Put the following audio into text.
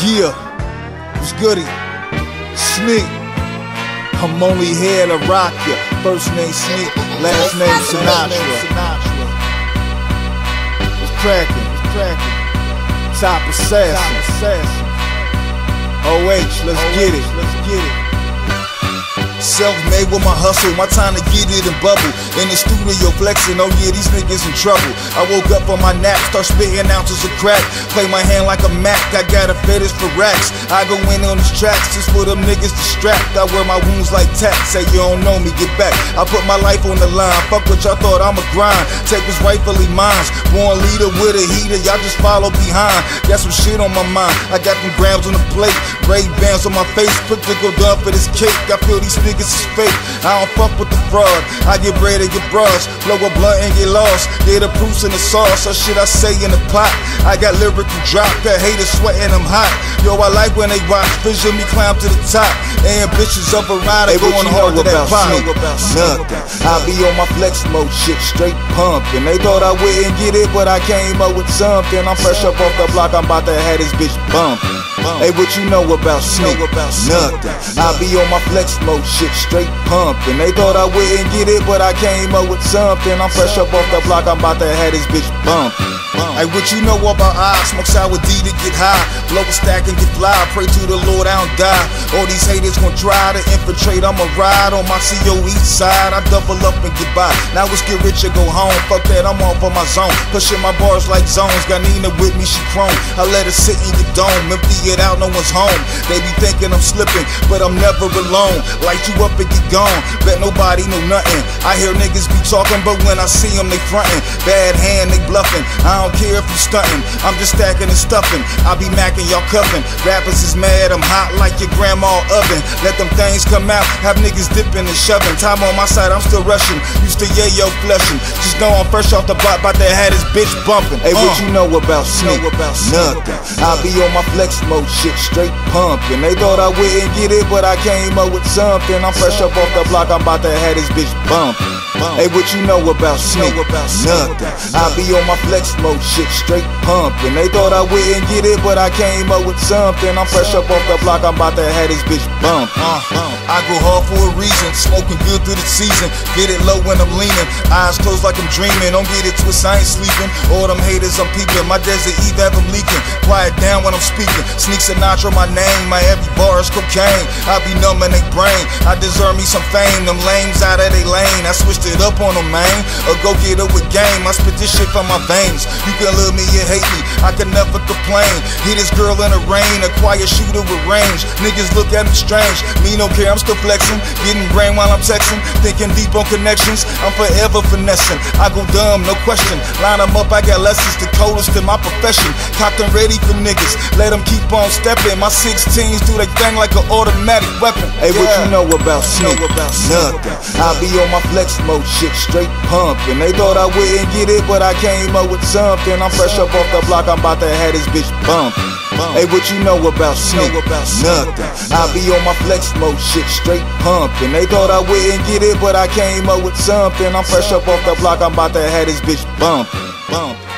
Yeah, what's goody? Sneak. I'm only here to rock ya. First name Sneak, last name Sinatra. It's cracking, it's cracking. Top assassin. OH, let's get it, let's get it. Self-made with my hustle, my time to get it and bubble. In the studio flexing, oh yeah, these niggas in trouble. I woke up on my nap, start spitting ounces of crack. Play my hand like a Mac, I got a fetish for racks. I go in on these tracks just for them niggas to strap. I wear my wounds like tats, say you don't know me, get back. I put my life on the line, fuck what y'all thought I'ma grind. Take what's rightfully mine. Born leader with a heater, y'all just follow behind. Got some shit on my mind, I got them grams on the plate. Ray bands on my face, quick to go down for this cake. I feel these niggas is fake. I don't fuck with the fraud. I get bread and get bras. Blow a blunt and get lost. Yeah, the proofs in the sauce. So shit I say in the pot. I got lyrical drop. Got haters sweating, I'm hot. Yo, I like when they watch. Vision me climb to the top. Ambitions up around. They going hard to that about pop. Nothing. I be on my flex mode shit, straight pumping. They thought I wouldn't get it, but I came up with something. I'm fresh up off the block, I'm about to have this bitch bumping. Hey, what you know about Sneak? Nothing. I be on my flex mode shit, straight pumping. They thought I wouldn't get it, but I came up with something. I'm fresh up off the block, I'm about to have this bitch bumping. Hey, what you know about I? Smoke sour D to get high. Blow a stack and get fly. Pray to the Lord I don't die. All these haters gon' try to infiltrate. I'ma ride on my CO east side. I double up and get by. Now it's get rich or go home. Fuck that, I'm off on my zone. Pushing my bars like zones. Got Nina with me, she chrome. I let her sit in your dome. Empty it out, no one's home. They be thinking I'm slipping, but I'm never alone. Light you up and get gone. Bet nobody know nothing. I hear niggas be talking, but when I see them, they frontin'. Bad hand, they bluffin'. I don't care if you stunting. I'm just stacking and stuffing. I be macking, y'all cuffin'. Rappers is mad, I'm hot like your grandma oven. Let them things come out, have niggas dipping and shoving. Time on my side, I'm still rushing. Used to yayo flushing. Just know I'm fresh off the block, about to have this bitch bumpin'. Hey, what Uh. you know about Sneak? Nothing. I be on my flex mode shit, straight pumpin'. They thought I wouldn't get it, but I came up with something. I'm fresh up off the block, I'm about to have this bitch bumping. Hey, what you know about Sneak? Nothing. I be on my flex mode shit, straight pumping. They thought I wouldn't get it, but I came up with something. I'm fresh up off the block, I'm about to have this bitch bumping. Uh, I go hard for a reason, smoking good through the season. Get it low when I'm leaning, eyes closed like I'm dreaming. Don't get it twisted, I ain't sleeping. All them haters I'm peeping, my desert Eve I'm leaking. Quiet down when I'm speaking. Sneak Sinatra, my name, my every bar is cocaine. I be numbing they brain, I deserve me some fame. Them lames out of they lane, I switched it up on them, man. A go get it with game, I spit this shit from my veins. You can love me, you hate me, I can never complain. Hit this girl in the rain, a quiet shooter with range. Niggas look at me strange, me no care, I'm still flexing. Getting brain while I'm texting, thinking deep on connections. I'm forever finessing. I go dumb, no question. Line 'em up, I got lessons, the coldest in my profession. Cocked and ready for niggas, let 'em keep on stepping. My 16s do they thing like an automatic weapon. Hey, what you know about Sneak? Nothing. I be on my flex mode shit, straight pumping. They thought I wouldn't get it, but I came up with something. I'm fresh up off the block, I'm about to have this bitch bumping. Hey, what you know about Sneak? Nothing. I be on my flex mode shit, straight pumping. They thought I wouldn't get it, but I came up with something. I'm fresh up off the block, I'm about to have this bitch bumping. Bumping.